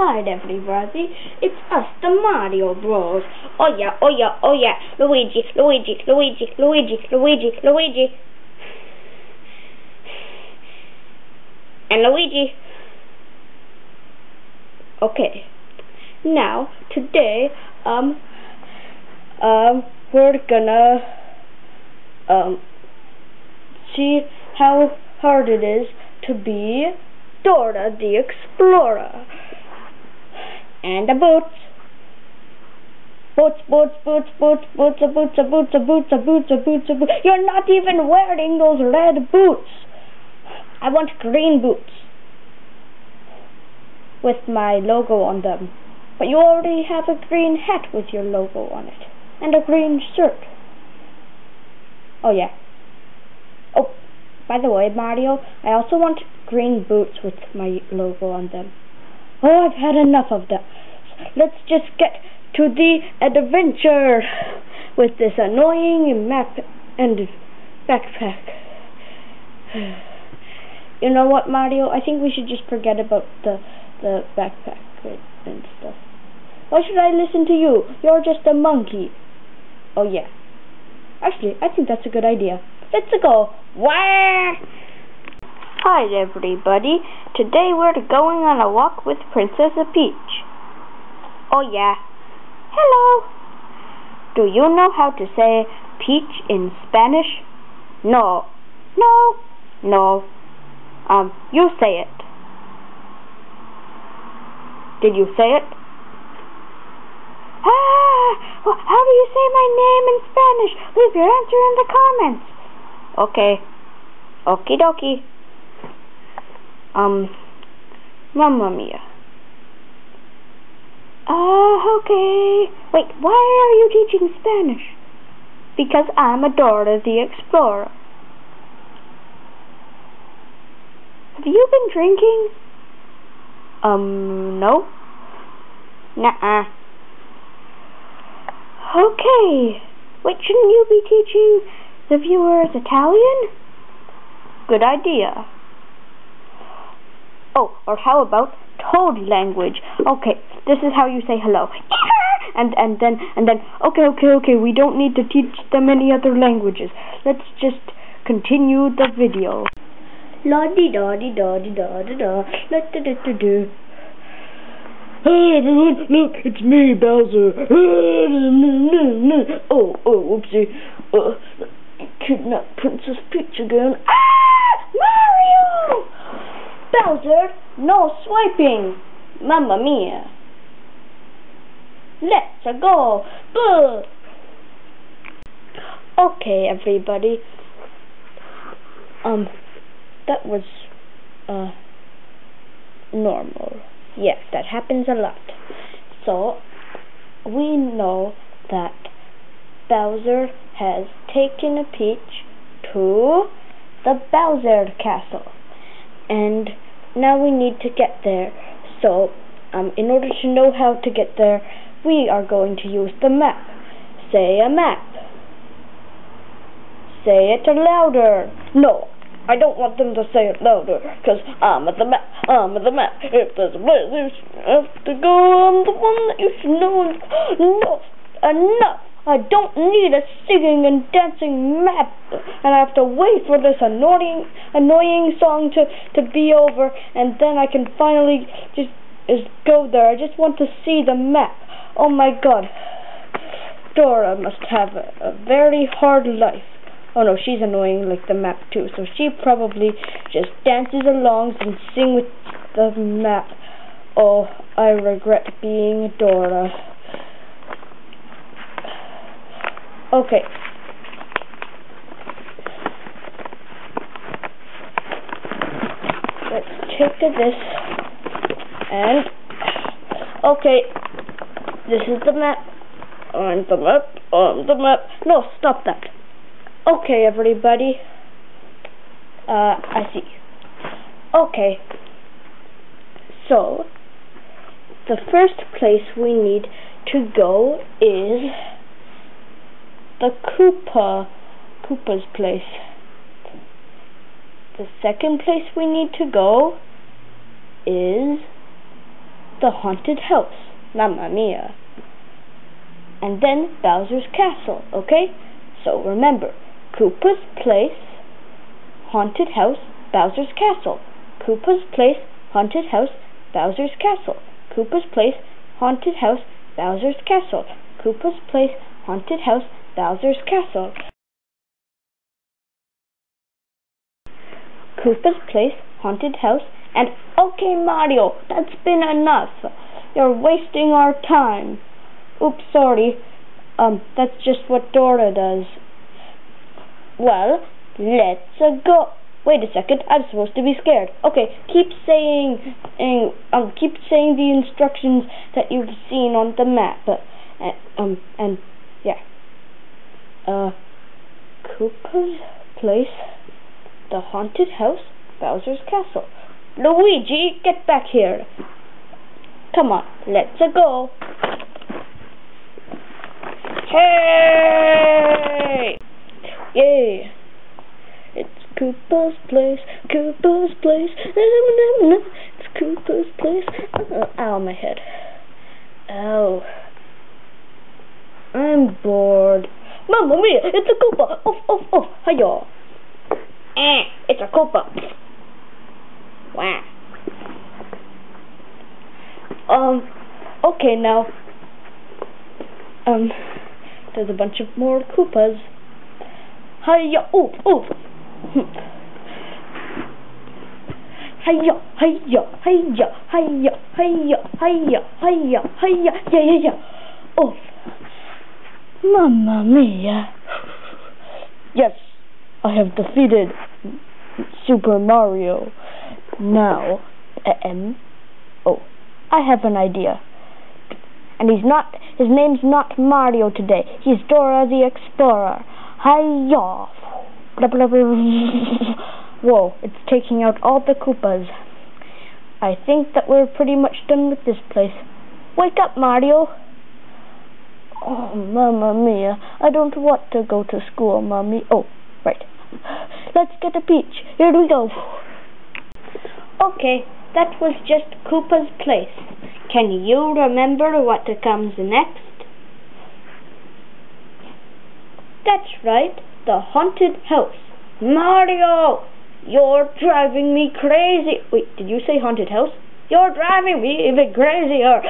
Hi, everybody. It's us, the Mario Bros. Oh yeah, oh yeah, oh yeah. Luigi, Luigi, Luigi, Luigi, Luigi, Luigi. And Luigi. Okay. Now, today, um, um, we're gonna, um, see how hard it is to be Dora the Explorer. And the boots. Boots, boots, boots, boots, boots, boots, boots, boots, boots, boots, boots. You're not even wearing those red boots. I want green boots. With my logo on them. But you already have a green hat with your logo on it. And a green shirt. Oh yeah. Oh, by the way, Mario, I also want green boots with my logo on them. Oh, I've had enough of that. Let's just get to the adventure with this annoying map and backpack. You know what, Mario? I think we should just forget about the the backpack and stuff. Why should I listen to you? You're just a monkey. Oh yeah. Actually, I think that's a good idea. Let's go. Wah! Hi everybody. Today we're going on a walk with Princess Peach. Oh yeah. Hello. Do you know how to say peach in Spanish? No. No. No. Um, you say it. Did you say it? Ah, well, how do you say my name in Spanish? Leave your answer in the comments. Okay. Okie dokie. Um, Mamma Mia. Uh, okay. Wait, why are you teaching Spanish? Because I'm a Dora the Explorer. Have you been drinking? Um, no. Nuh-uh. Okay. Wait, shouldn't you be teaching the viewers Italian? Good idea. Oh, or how about toad language? Okay, this is how you say hello. And and then and then okay, okay, okay, we don't need to teach them any other languages. Let's just continue the video. La di da di da di da di da la da da da da. Hey everyone, look, it's me, Bowser. Oh, oh, whoopsie. Uh, kidnap Princess Peach again. Ah! Mario! Bowser, no swiping. Mamma mia. Let's go. Boo! Okay, everybody. Um, that was, uh, normal. Yes, that happens a lot. So, we know that Bowser has taken a Peach to the Bowser Castle. And now we need to get there. So, um, in order to know how to get there, we are going to use the map. Say a map. Say it louder. No, I don't want them to say it louder, because I'm at the map, I'm at the map. If there's a place you have to go, I'm the one that you should know. No, enough. I don't need a singing and dancing map, and I have to wait for this annoying, annoying song to, to be over, and then I can finally just, just go there. I just want to see the map. Oh my god. Dora must have a, a very hard life. Oh no, she's annoying like the map too. So she probably just dances along and sing with the map. Oh, I regret being Dora. Okay. Let's take this and okay. This is the map. On the map. On the map. No, stop that. Okay, everybody. Uh, I see. Okay. So, the first place we need to go is the Koopa, Koopa's place. The second place we need to go is the haunted house. Mamma mia. And then Bowser's Castle, okay? So remember, Koopa's Place, Haunted House, Bowser's Castle. Koopa's Place, Haunted House, Bowser's Castle. Koopa's Place, Haunted House, Bowser's Castle. Koopa's Place, Haunted House, Bowser's Castle. Koopa's Place, Haunted House, and okay, Mario, that's been enough. You're wasting our time. Oops, sorry. Um, that's just what Dora does. Well, let's go. Wait a second, I'm supposed to be scared. Okay, keep saying, um, keep saying the instructions that you've seen on the map. Uh, um, and yeah. Uh, Koopa's place, the haunted house, Bowser's castle. Luigi, get back here. Come on, let's go. Hey! Yay! It's Koopa's place, Koopa's place. It's Koopa's place. Uh, ow, my head. Ow. I'm bored. Mamma mia, it's a Koopa! Oof, oof, oof, hiya! Eh, it's a Koopa! Wow. Um, okay now. Um, there's a bunch of more Koopas. Hiya, oof, oof! Hiya, hiya, hiya, hiya, hiya, hiya, hiya, hiya, yeah, yeah, yeah. Oof. Mamma mia. Yes, I have defeated Super Mario. Now, um, oh, I have an idea. And he's not, his name's not Mario today. He's Dora the Explorer. Hiya. Blah, blah, blah. Whoa, it's taking out all the Koopas. I think that we're pretty much done with this place. Wake up, Mario. Oh, Mamma Mia. I don't want to go to school, Mommy. Oh, right. Let's get a peach. Here we go. Okay, that was just Koopa's place. Can you remember what comes next? That's right, the haunted house. Mario! You're driving me crazy. Wait, did you say haunted house? You're driving me even crazier.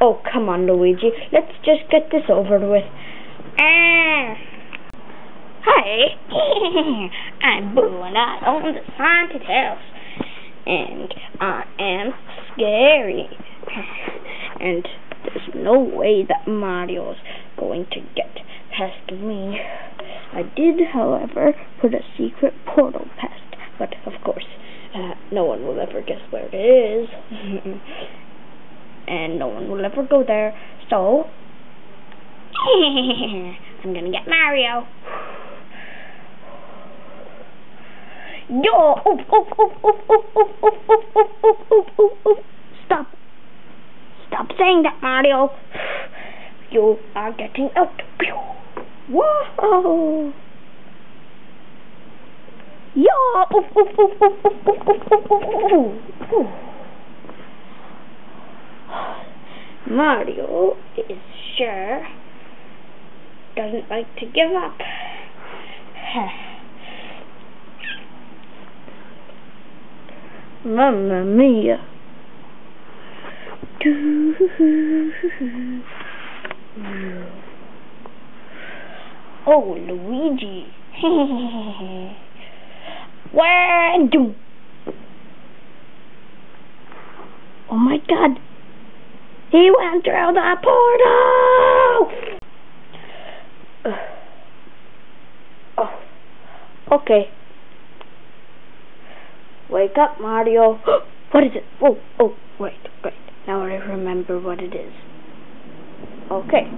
Oh, come on, Luigi. Let's just get this over with. Ah. Hi. I'm Boo and I own the haunted house. And I am scary. And there's no way that Mario's going to get past me. I did, however, put a secret portal past, but of course, uh, no one will ever guess where it is. and no one will ever go there, so I'm gonna get Mario. Yo! Oof, oof, oof, oof, oof, oof, oof, oof, oof, oof, oof, oof. Stop. Stop saying that, Mario. You are getting out. Whoa! Yo! Oof, oof, oof, oof, oof, oof, oof, oof, oof. Mario is sure doesn't like to give up. Mamma mia. Oh, Luigi. Where do? Oh my god. He went through the portal! Oh. oh. Okay. Wake up, Mario. what is it? Oh, oh, wait, wait. Now I remember what it is. Okay.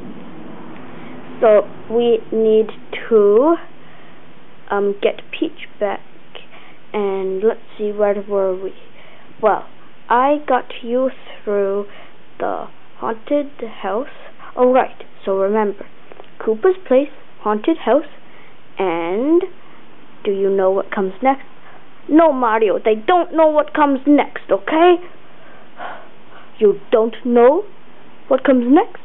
So we need to um get Peach back and let's see where were we. Well, I got you through the haunted house. Oh, so remember Koopa's place, haunted house, and do you know what comes next? No, Mario, they don't know what comes next, okay? You don't know what comes next?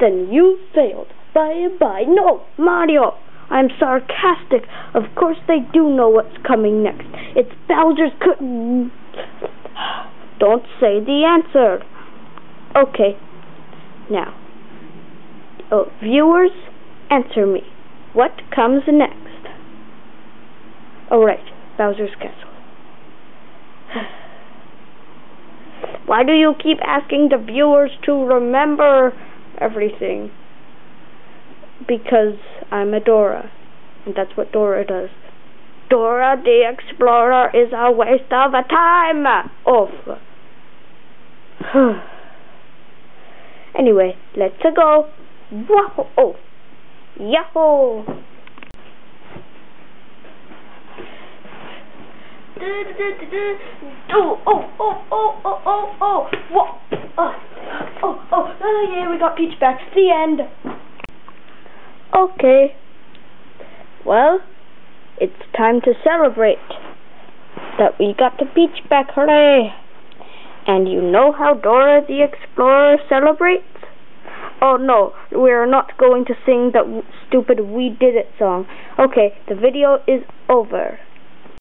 Then you failed. Bye-bye. No, Mario, I'm sarcastic. Of course they do know what's coming next. It's Bowser's co- Don't say the answer. Okay. Now, oh, viewers, answer me. What comes next? Oh, right. Bowser's Castle. Why do you keep asking the viewers to remember everything? Because I'm a Dora. And that's what Dora does. Dora the Explorer is a waste of a time! Off. anyway, let's go. Whoa! Oh. Yahoo! Oh, oh, oh, oh, oh, oh, oh, what? Oh, oh, oh, oh, oh, yeah, we got Peach back. The end. Okay. Well, it's time to celebrate that we got the Peach back, hooray! And you know how Dora the Explorer celebrates? Oh no, we're not going to sing that stupid We Did It song. Okay, the video is over.